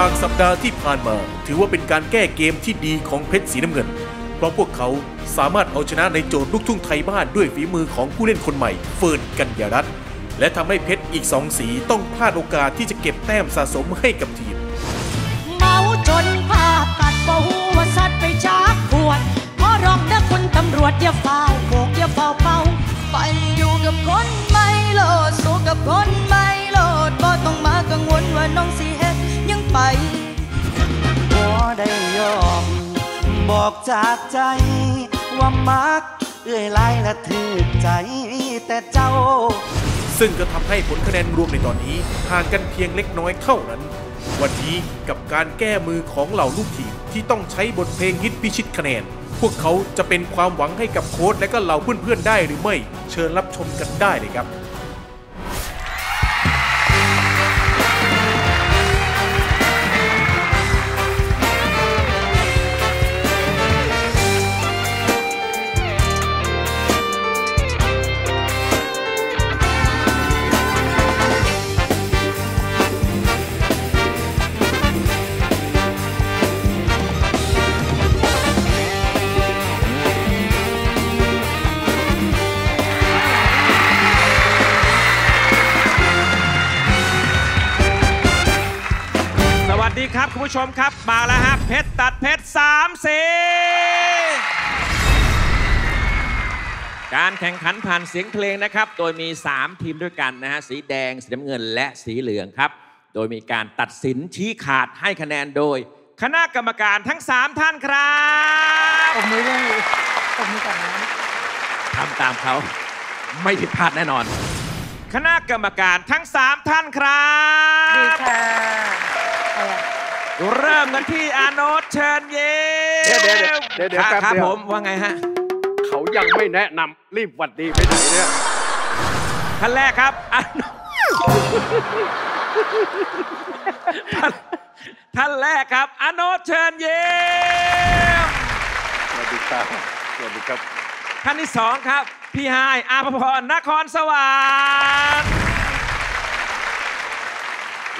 จากสัปดาห์ที่ผ่านมา ถือว่าเป็นการแก้เกมที่ดีของเพชรสีน้ำเงิน เพราะพวกเขาสามารถเอาชนะในโจทย์ลูกทุ่งไทยบ้านด้วยฝีมือของผู้เล่นคนใหม่เฟิร์นกัญญารัตน์และทำให้เพชรอีกสองสีต้องพลาดโอกาสที่จะเก็บแต้มสะสมให้กับทีมเมาจนภาพตัดบ่หูว่าสัตว์ไปจากขวดขอรองนะคุณตำรวจอย่าฝ่า บอกจากใจ ว่ามัก เอื้อยหลายและถือใจแต่เจ้า ซึ่งก็ทำให้ผลคะแนนรวมในตอนนี้ห่างกันเพียงเล็กน้อยเท่านั้น วันนี้กับการแก้มือของเหล่าลูกทีมที่ต้องใช้บทเพลงฮิตพิชิตคะแนน พวกเขาจะเป็นความหวังให้กับโค้ชและก็เหล่าเพื่อนๆได้หรือไม่ เชิญรับชมกันได้เลยครับ ครับคุณผู้ชมครับ มาแล้วฮะเพชรตัดเพชรสามสีการแข่งขันผ่านเสียงเพลงนะครับ โดยมี 3 ทีมด้วยกันนะฮะ สีแดง สีน้ำเงิน และสีเหลืองครับ โดยมีการตัดสินชี้ขาดให้คะแนนโดย คณะกรรมการทั้ง 3 ท่านครับผมมือเลยผมมือก่อนนะทำตามเขาไม่ผิดพลาดแน่นอน คณะกรรมการทั้ง 3 ท่านครับดีค่ะอะไรอะ เริ่มกันที่อาโนตเชิญเย้เดี๋ยวเดี๋ยวเดี๋ยวเดี๋ยวครับแป๊บครับเดียวผมว่าไงฮะเขายังไม่แนะนำรีบหวัดดีไปไหนเนี่ยท่านแรกครับอาโนท่านท่านแรกครับอาโนตเชิญเย้สวัสดีครับสวัสดีครับท่านที่สองครับ พี่ไฮายอาภพรนครสวรรค์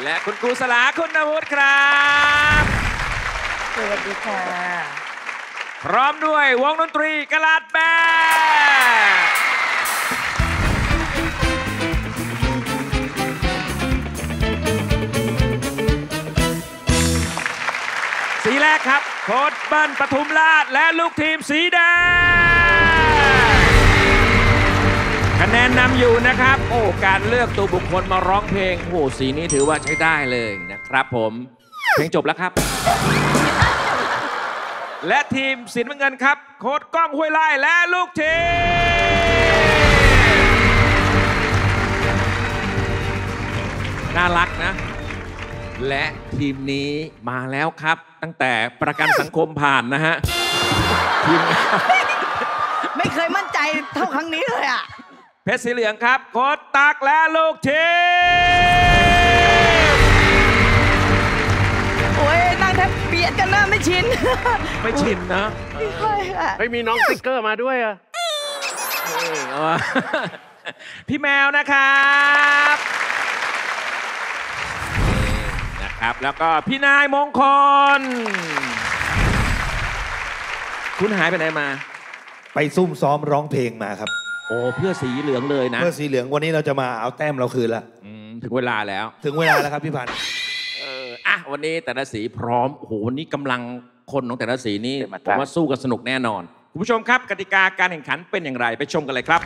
และคุณครูสลาคุณวุฒิครับ สวัสดีค่ะ พร้อมด้วยวงดนตรีกลาดแบกสีแรกครับ โค้ดเบิ้ลปทุมราชและลูกทีมสีแดง แนนนำอยู่นะครับ โอ้การเลือกตัวบุคคลมาร้องเพลงโอ้สีนี้ถือว่าใช้ได้เลยนะครับผม เพลงจบแล้วครับ และทีมสินเงินครับ โค้ดกล้องห้วยไล่และลูกทีมน่ารักนะ และทีมนี้มาแล้วครับ ตั้งแต่ประกันสังคมผ่านนะฮะทีมไม่เคยมั่นใจเท่าครั้งนี้เลยอะ เพชรสีเหลืองครับโค้ดตักและลูกทีมโอ้ยนั่งแทบเบียดกันนะไม่ชินไม่ชินนะไม่ค่อยอะไม่มีน้องสติ๊กเกอร์มาด้วยอะเอาวะพี่แมวนะครับนี่นะครับ แล้วก็พี่นายมงคล คุณหายไปไหนมา ไปซุ่มซ้อมร้องเพลงมาครับ โอ้เพื่อสีเหลืองเลยนะ เพื่อสีเหลืองวันนี้เราจะมาเอาแต้มเราคืนละอืมถึงเวลาแล้ว ถึงเวลาแล้วครับพี่พันธ์เอออะวันนี้แต่ละสีพร้อมโอ้โหวันนี้กำลังคนของแต่ละสีนี่เต็มอัผตรา มว่าสู้กันสนุกแน่นอนคุณผู้ชมครับ กติกาการแข่งขันเป็นอย่างไรไปชมกันเลยครับ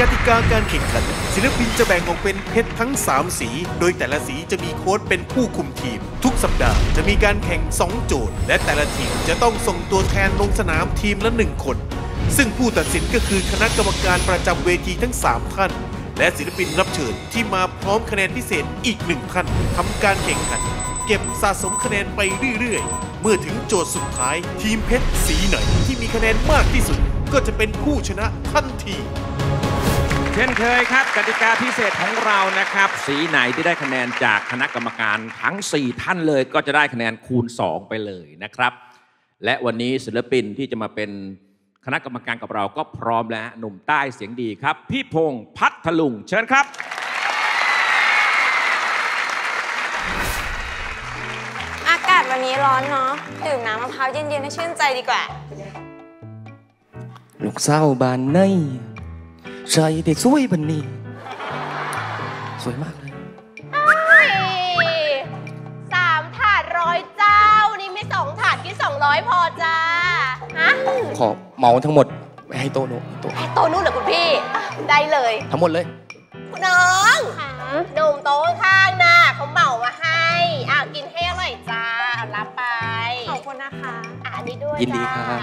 กติกาการแข่งขันศิลปินจะแบ่งออกเป็นเพชรทั้ง 3 สี โดยแต่ละสีจะมีโค้ชเป็นผู้คุมทีม ทุกสัปดาห์จะมีการแข่ง 2 โจทย์ และแต่ละทีมจะต้องส่งตัวแทนลงสนามทีมละ 1 คน ซึ่งผู้ตัดสินก็คือคณะกรรมการประจำเวทีทั้ง 3 ท่าน และศิลปินรับเชิญที่มาพร้อมคะแนนพิเศษอีกหนึ่งท่านทำการแข่งขัน เก็บสะสมคะแนนไปเรื่อยๆ เมื่อถึงโจทย์สุดท้าย ทีมเพชรสีไหนที่มีคะแนนมากที่สุด ก็จะเป็นผู้ชนะทันที เช่นเคยครับกติกาพิเศษของเรานะครับ สีไหนที่ได้คะแนนจากคณะกรรมการทั้ง 4 ท่านเลยก็จะได้คะแนนคูณ 2 ไปเลยนะครับ และวันนี้ศิลปินที่จะมาเป็น คณะกรรมการกับเราก็พร้อมแล้วหนุ่มใต้เสียงดีครับ พี่พงษ์พัทลุงเชิญครับวันนี้ร้อนเนาะดื่มน้ำมะพร้าวเย็นๆให้ชื่นใจดีกว่า ลูกสาวบ้านในใจเด็กสวยบันนี้ สวยมากเลย 200 พอจ้าฮะขอเหมาทั้งหมดไปให้โตนุโตให้โตนุเหรอคุณพี่ได้เลย ทั้งหมดเลย น้องหนุ่มโต๊ะข้างน่ะเขาเหมามาให้อ่ากินให้อร่อยจ้าเอารับไปขอบคุณนะคะอ่านี้ด้วยยินดีครับ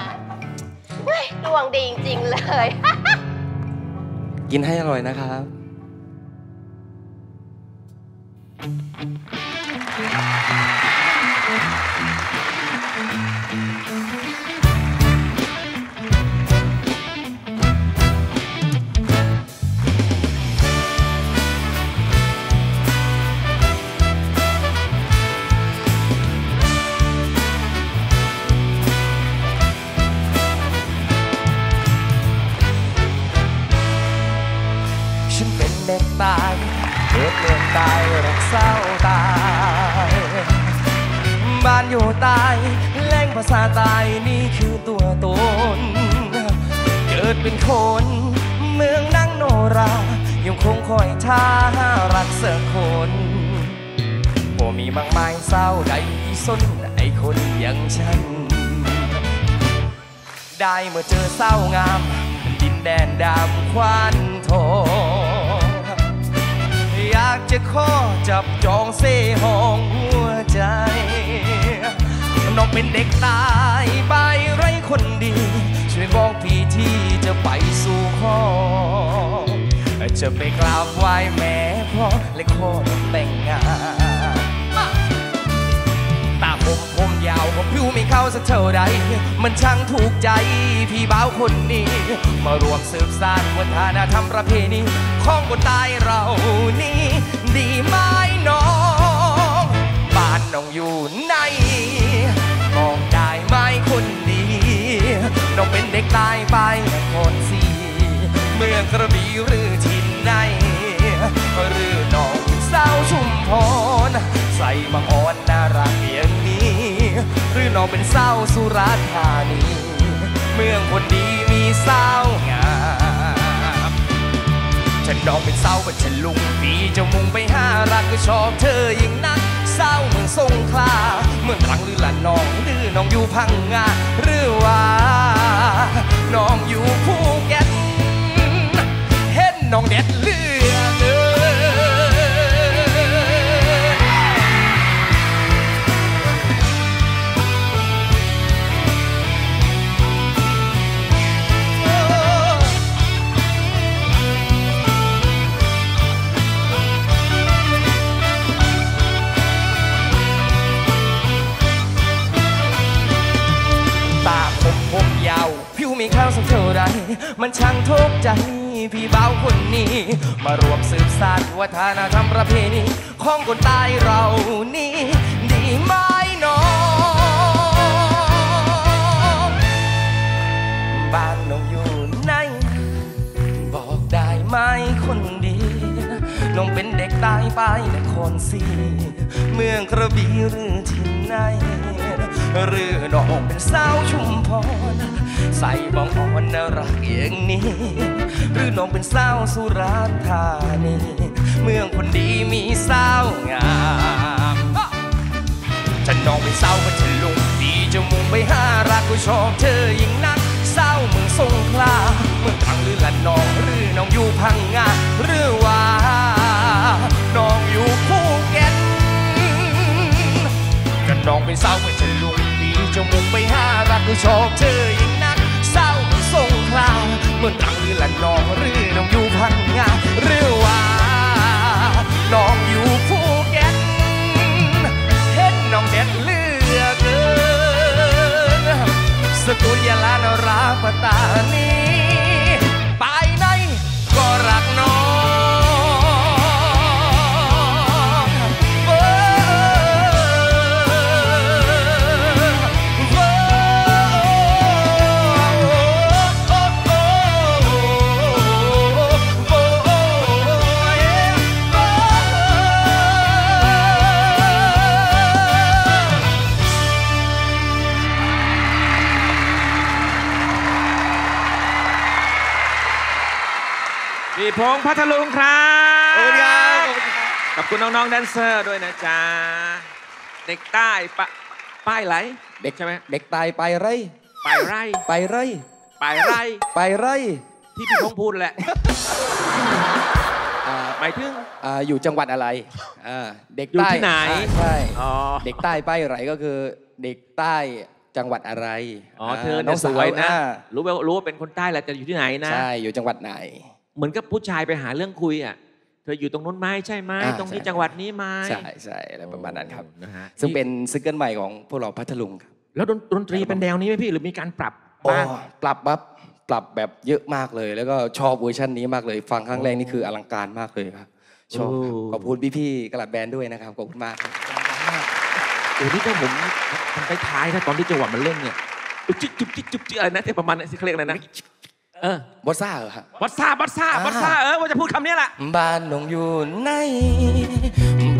ดวงดีจริงๆเลย กินให้อร่อยนะครับ อ น แรงภาตายนี่คือตัวตน เกิดเป็นคน เมืองนั่งโนรา ยังคงคอยท่ารักเสือคนบ่มีมากมายเศร้าใดสนไอคนอย่างฉัน ได้เมื่อเจอเศร้างาม ดินแดนดำควันทองอยากจะขอจับจองเสหองหัวใจ น้องเป็นเด็กตายไปไรคนดี ช่วยบอกพี่ที่จะไปสู่ขอจะไปกราบไหว้แม่พ่อและขอแต่งงานตาผมผมยาวผมผิวไม่เข้าสักเท่าใด มันช่างถูกใจพี่บ่าวคนนี้ มารวมสืบสานวัฒนธรรมประเพณีของคนใต้เรานี่ ดีไหมน้อง บ้านน้องอยู่ไหน กตายไปนครศรีเมืองกระบี่หรือทินไหนหรือน้องเป็นสาวชุมพรใส่บางอ่อนน่ารักอย่างนี้ หรือน้องเป็นสาวสุราษฎร์ธานี เมืองคนดีมีสาวงามฉันน้องเป็นสาวบัญชลุงพี่จะมุ่งไปหารักก็ชอบเธอยิ่งนักสาวเมืองสงขลาเมืองตรังหรือละนองหรือน้องอยู่พังงาหรือว่า น้องอยู่ภูเก็ตเห็นน้องเด็ดเลือ เจ้าวสักเท่าไรมันช่างทุกข์ใจพี่บ่าวคนนี้ มารวมสืบสานวัฒนธรรมประเพณีของคนใต้เรานี่ ดีไหมน้องบ้านน้องอยู่ไหน บอกได้ไหมคนดีน้องเป็นเด็กตายไปนครศรีเมืองกระบี่หรือที่ไหน หรือน้องเป็นสาวชุมพร ใส่บองอ่อนรักอย่างนี้ หรือน้องเป็นสาวสุราษฎร์ธานี เมืองคนดีมีสาวงามฉันน้องเป็นสาวพัทลุงดีจะมุ่งไปหารักก็ชอบเธอยิ่งนักสาวเมืองสงขลาเมืองตรังหรือละนองหรือน้องอยู่พังงาหรือว่าน้องอยู่ภูเก็ตก็น้องเป็นสาวพัทลุงดี จะมุ่งไปหารักคือชอบเธอยิ่งนัก เศร้าสงคลาเมือตรังหรือละนองหรือน้องอยู่พังงาหรือว่า น้องอยู่ภูเก็ตเห็นน้องเด็ดเลือเกินสกุลยาลานราปตานี พี่พงษ์พัทลุงครับขอบคุณครับขอบคุณน้องๆแดนเซอร์ด้วยนะจ๊ะ เด็กใต้ปะป้ายไหลเด็กใช่ไหมเด็กตายไปไรปลายไร่ไปไรปลายไร่ไปไรที่พี่พงษ์พูดแหละอ่าหมายถึง อ่าอยู่จังหวัดอะไรอ่าเด็กอยู่ใต้ที่ไหน อ่าใช่อ๋อ เด็กใต้ไปไรก็คือ เด็กใต้จังหวัดอะไรอ๋อ เธอน้เนี่องยสสาววยนะ อ่ารู้ไหมรู้ว่าเป็นคนใต้แหละแต่อยู่ที่ไหนนะ ใช่อยู่จังหวัดไหน เหมือนกับผู้ชายไปหาเรื่องคุยอะเธออยู่ตรงนู้นไหมใช่ไหมอ่าตรงนี้ใช่ จังหวัดนี้ไหมใช่ใช่อะไรประมาณนั้นครับ นะฮะซึ่งเป็นซิงเกิลใหม่ของพวกเราพัทลุงครับแล้วดนดนตรีเป็นแนวนี้ไหมพี่หรือมีการปรับโอ้บ้างปรับแบบปรับแบบเยอะมากเลย แล้วก็ชอบเวอร์ชันนี้มากเลย ฟังครั้งแรกนี่คืออลังการมากเลยครับชอบครับขอบคุณพี่ๆกระดาษแบนด์ด้วยนะครับขอบคุณมากครับ โอ้นี่ถ้าผมทำท้ายๆถ้าตอนที่จังหวะมันเล่นเนี่ยจุ๊บจุ๊บจุ๊บจุ๊บจุ๊บอะไรนะที่ประมาณนั้นที่เขาเรียกอะไรนะ เออบอสซ่าเหรอฮะบัสซ่าบัสซ่าบัสซ่าเออว่าจะพูดคำนี้แหละ บ้านน้องอยู่ไหน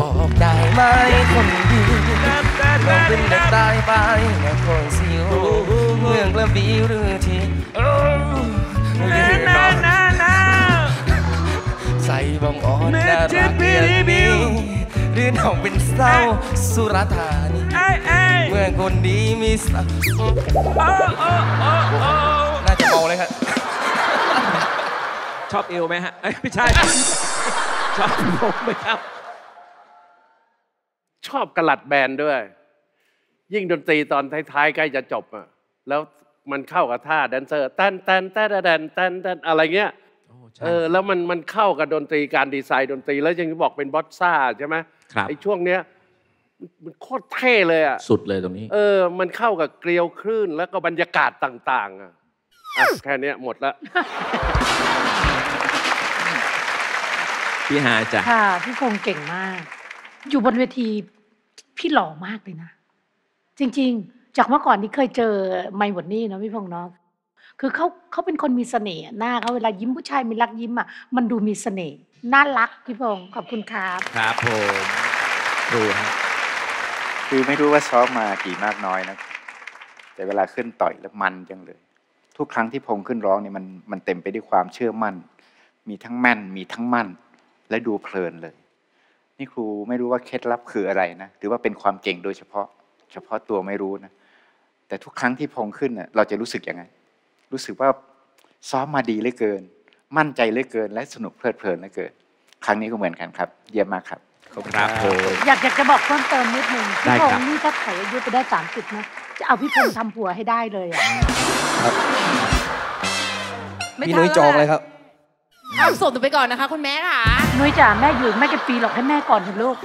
บอกได้ไหมคนดีน้องเป็นเด็กตายไปนครศรีโอเมืองกระบี่หรือที่โอ้หรือนะน้องนะนะใส่บองอ่อนน่ารักเรียนดีหรือน้องเป็นเศร้าสุราษฎร์ธานีไอ้ไอ้เมืองคนดีมีสักโอ้โอ้โอ้โอ้น่าจะเมาเลยครับ ชอบเอวไหมฮะเอ้ยไม่ใช่ ชอบผมไหมครับ ชอบกระหลัดแบนด้วย ยิ่งดนตรีตอนท้ายๆใกล้จะจบอะแล้วมันเข้ากับท่าแดนเซอร์แตนแตนแตนแตนแตนแตนอะไรเงี้ยเออแล้วมันมันเข้ากับดนตรีการดีไซน์ดนตรีแล้วยังบอกเป็นบอสซ่าใช่ไหมครับไอ้ช่วงเนี้ยมันมันโคตรเท่เลยอะสุดเลยตรงนี้ เออ มันเข้ากับเกลียวคลื่นแล้วก็บรรยากาศต่าง ๆ อะอะแค่เนี้ยหมดละ พี่หาจ้ะค่ะ พี่พงษ์เก่งมาก อยู่บนเวทีพี่หล่อมากเลยนะ จริง ๆ จากเมื่อก่อนที่เคยเจอไมค์หมดนี่เนาะพี่พงษ์เนาะคือเขาเขาเป็นคนมีเสน่ห์อะหน้าเขาเวลายิ้มผู้ชายมีรักยิ้มอะมันดูมีเสน่ห์น่ารักพี่พงษ์ขอบคุณครับครับผมดูฮะคือไม่รู้ว่าซ้อมมากี่มากน้อยนะ แต่เวลาขึ้นต่อยแล้วมันจังเลย ทุกครั้งที่พงขึ้นร้องเนี่ยมันมันเต็มไปด้วยความเชื่อมั่น มีทั้งแม่นมีทั้งมั่น และดูเพลินเลย นี่ครูไม่รู้ว่าเคล็ดลับคืออะไรนะหรือว่าเป็นความเก่งโดยเฉพาะ เฉพาะตัวไม่รู้นะแต่ทุกครั้งที่พงขึ้นน่ะเราจะรู้สึกยังไง รู้สึกว่าซ้อมมาดีเหลือเกิน มั่นใจเหลือเกิน และสนุกเพลิดเพลินเหลือเกิน ครั้งนี้ก็เหมือนกันครับ เยี่ยมมากครับครับผมอยากอยากจะบอกเพิ่มเติมนิดนึงได้พี่พครับงษ์นี่ถ้าไถอายุไปได้สามสิบนะจะเอาพี่พงษ์ทำผัวให้ได้เลยอะพี่นุ้ยจองเลยครับ ทำส่งหนูไปก่อนนะคะ คุณแม่ค่ะ นุ้ยจ๋าแม่อยู่ไม่กี่ปีหรอกให้แม่ก่อนเถอะลูก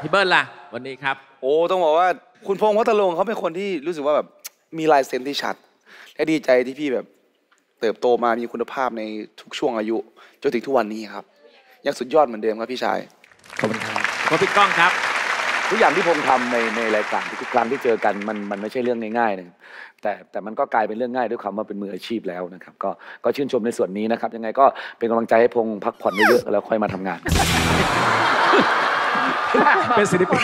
พี่เบิ้ลล่ะ วันนี้ครับ โอ้ต้องบอกว่าคุณพงษ์วัตลงค์เขาเป็นคนที่รู้สึกว่าแบบมีลายเซ็นที่ชัด และดีใจที่พี่แบบเติบโตมามีคุณภาพในทุกช่วงอายุจนถึงทุกวันนี้ครับ ยังสุดยอดเหมือนเดิมครับพี่ชาย ขอบคุณครับก็พี่ก้องครับ ทุกอย่างที่พงษ์ทำในในรายการทุกครั้งที่เจอกันมันมันไม่ใช่เรื่องง่ายๆนะครับแต่แต่มันก็กลายเป็นเรื่องง่ายด้วยคำว่าเป็นมืออาชีพแล้วนะครับก็ก็ชื่นชมในส่วนนี้นะครับ ยังไงก็เป็นกำลังใจให้พงษ์พักผ่อนเยอะๆแล้วค่อยมาทำงาน เป็นศิลปิน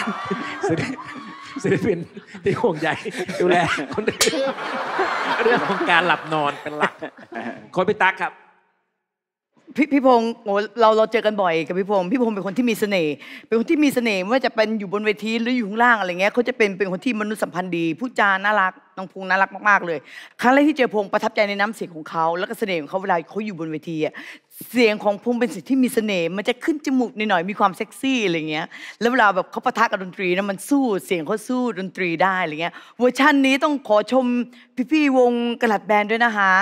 ศิลปินศิลปินที่ห่วงใยดูแลคนอื่นเรื่องของการหลับนอนเป็นหลักคนพี่ตั๊กครับ พี่พี่พงศ์โเราเราเจอกันบ่อยกับพี่พงศ์พี่พงศ์เป็นคนที่มีเสน่ห์เป็นคนที่มีเสน่ห์ไม่ว่าจะเป็นอยู่บนเวทีหรืออยู่ข้างล่างอะไรเงี้ยเขาจะเป็นเป็นคนที่มนุษยสัมพันธ์ดีพูดจาน่ารักน้องพงษ์น่ารักมากๆเลย ครั้งแรกที่เจอพงศ์ประทับใจในน้ำเสียงของเขาแล้วก็เสน่ห์ของเขาเวลาเขาอยู่บนเวทีอะ เสียงของพงเป็นสิ่งที่มีเสน่ห์มันจะขึ้นจมูกหน่อยมีความเซ็กซี่อะไรเงี้ยแล้วเวลาแบบเขาปะทะกับดนตรีนะมันสู้เสียงเขาสู้ดนตรีได้อะไรเงี้ยเวอร์ชันนี้ต้องขอชมพี่ๆวงกระหลัดแบนด์ด้วยนะคะ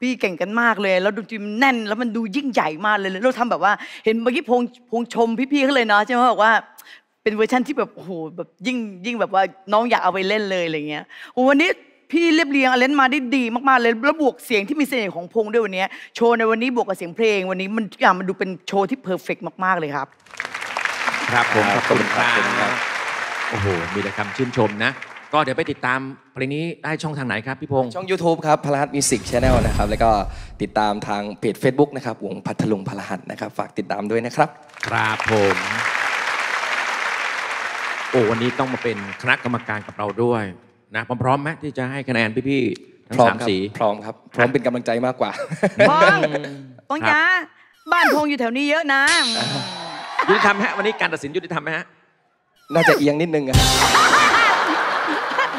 พี่เก่งกันมากเลย แล้วดนตรีมันแน่น แล้วมันดูยิ่งใหญ่มากเลยเราทำแบบว่า เห็นเมื่อกี้พงพงชมพี่ๆเขาเลยเนาะใช่ไหมบอกว่าเป็นเวอร์ชันที่แบบโอ้โหแบบยิ่งยิ่งแบบว่าน้องอยากเอาไปเล่นเลยอะไรเงี้ยวันนี้ พี่เรียบเรียง arrange มาได้ดีมากๆเลยแล้วบวกเสียงที่มีเสน่ห์ของพงด้วยวันนี้โชว์ในวันนี้บวกกับเสียงเพลง วันนี้มันทุกอย่างมันดูเป็นโชว์ที่ perfect มากๆเลยครับ ครับผมขอบคุณคขอบคุณครัรับบโอ้โหมีแต่คำชื่นชมนะ ก็เดี๋ยวไปติดตามเพลงนี้ได้ช่องทางไหนครับพี่พงษ์ช่อง YouTube ครับพลหัสมิวสิกช n แนลนะครับ แล้วก็ติดตามทางเพจ Facebook นะครับวงพัทลุงพลหัสนะครับ ฝากติดตามด้วยนะครับ ครับผมโอ้วันนี้ต้องมาเป็นคณะกรรมการกับเราด้วย นะพร้อมๆไหมที่จะให้คะแนนพี่ๆทั้งพร้อมสามครับสีพร้อมครับพร้อมเป็นกำลังใจมากกว่าพงพงจ้าบ้านพงอยู่แถวนี้เยอะนะ ยุติธรรมฮะวันนี้การตัดสินยุติธรรมไหมฮะน่าจะเอียงนิดนึงอะ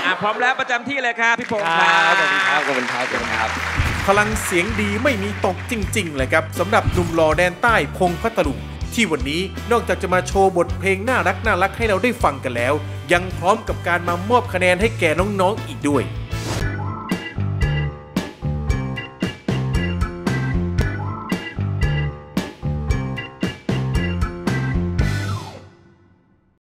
อะพร้อมแล้วประจำที่เลยครับพี่พงศ์คครัรับบขอบคุณครับขอบคุณครับขอบคุณครับ พลังเสียงดีไม่มีตกจริง ๆ เลยครับสำหรับหนุ่มหล่อแดนใต้พงพัทลุง ที่วันนี้นอกจากจะมาโชว์บทเพลงน่ารักน่ารักให้เราได้ฟังกันแล้ว ยังพร้อมกับการมามอบคะแนนให้แก่น้องๆอีกด้วย